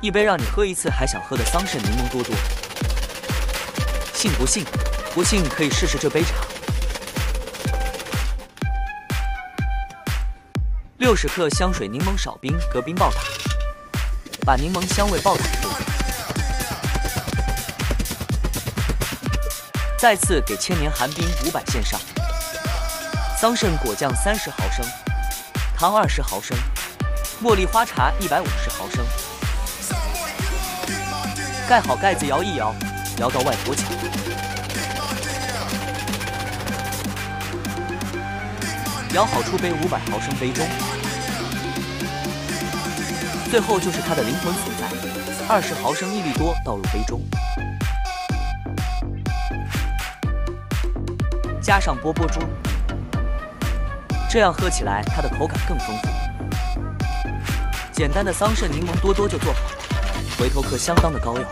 一杯让你喝一次还想喝的桑葚柠檬多多。信不信？不信可以试试这杯茶。六十克香水柠檬少冰隔冰暴打，把柠檬香味暴打出。再次给千年寒冰五百线上。桑葚果酱三十毫升，糖二十毫升，茉莉花茶一百五十毫升。盖好盖子，摇一摇，摇到外婆桥摇好出杯五百毫升杯中。最后就是它的灵魂所在，二十毫升益力多倒入杯中，加上波波珠，这样喝起来它的口感更丰富。简单的桑葚柠檬多多就做好了，回头客相当的膏药。